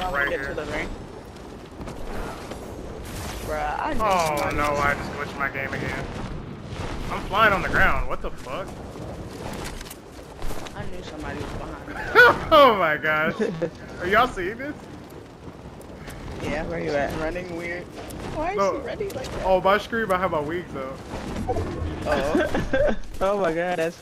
like right get here. to the ring. Bruh, I Oh no, I just glitched my game again. I'm flying on the ground. What the fuck? I knew somebody was behind me. oh my gosh. Are y'all seeing this? Yeah, where you at? Running weird. Why is No. he running like that? Oh, my screen, I have my wings though. Oh. oh my god, that's